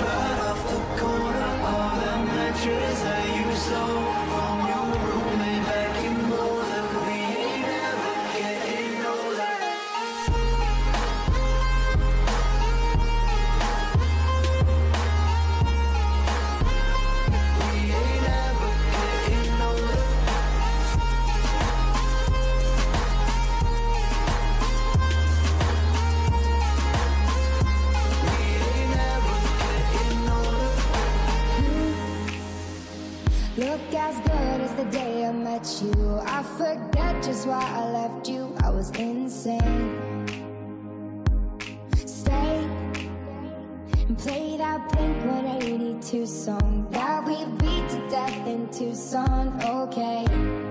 right off the corner of the mattress that you sold play that Blink-182 song That we beat to death in Tucson, okay.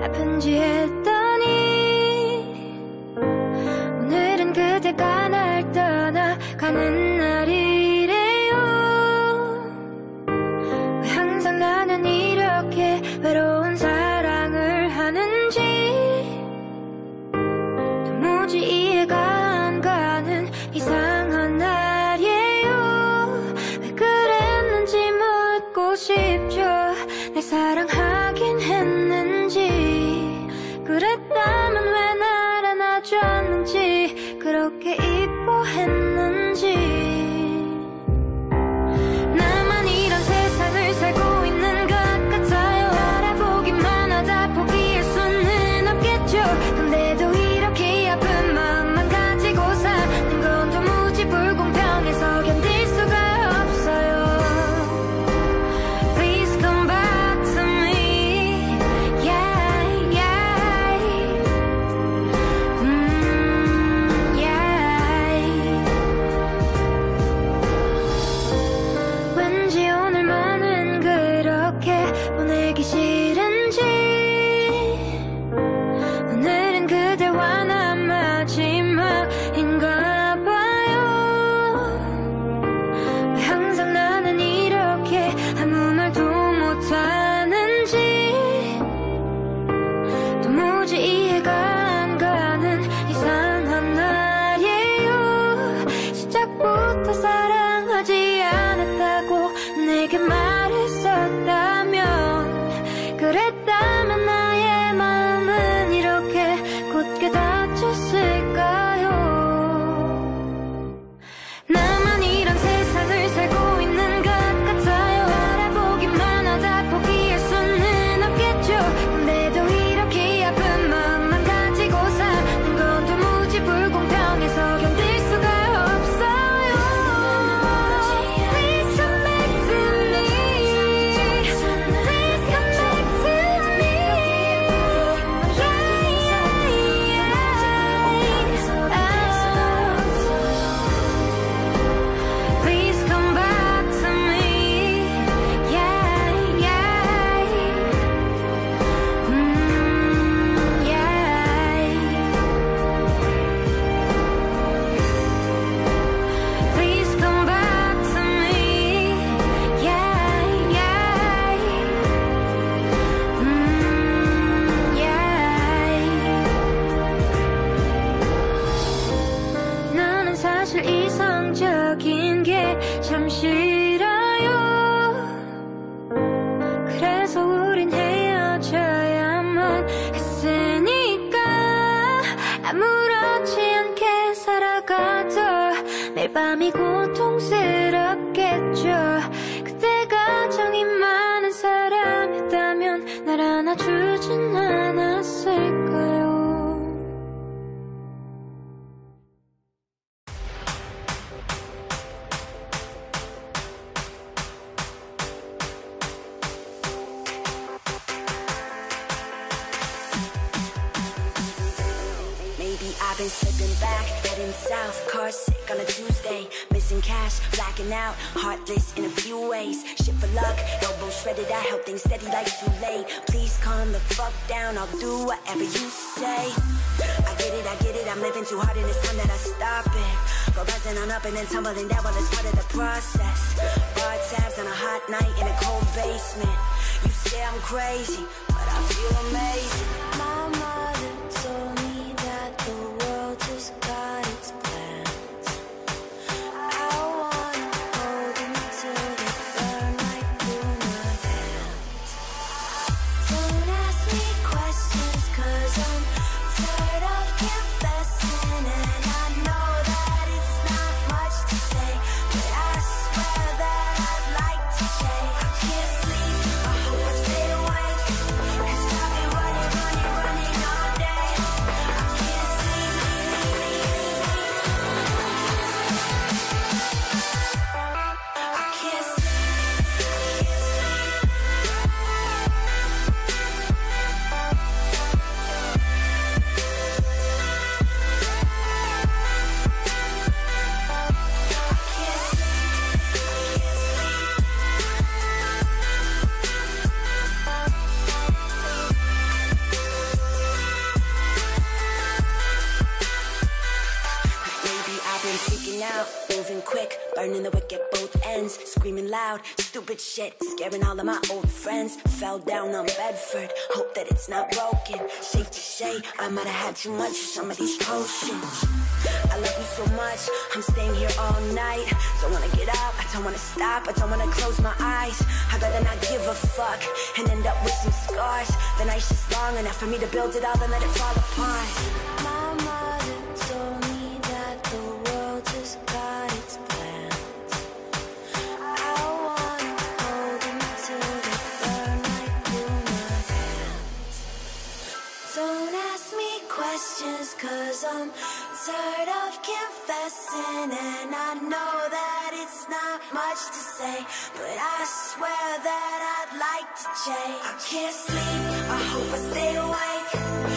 爱喷溅 마음이 고통스러워. I've been slipping back, heading south, car sick on a Tuesday. Missing cash, blacking out, heartless in a few ways. Shit for luck, elbow shredded, I held things steady like too late. Please calm the fuck down, I'll do whatever you say. I get it, I get it, I'm living too hard and it's time that I stop it. Go rising on up and then tumbling down, well, it's part of the process. Bar tabs on a hot night in a cold basement. You say I'm crazy, but I feel amazing. Burning the wick at both ends, screaming loud, stupid shit, scaring all of my old friends. Fell down on Bedford, hope that it's not broken. Safe to say, I might have had too much of some of these potions. I love you so much, I'm staying here all night. Don't wanna get up, I don't wanna stop, I don't wanna close my eyes. I'd rather not give a fuck and end up with some scars. The night's just long enough for me to build it all and let it fall apart. I'm tired of confessing And I know that it's not much to say But I swear that I'd like to change. I can't sleep, I hope I stay awake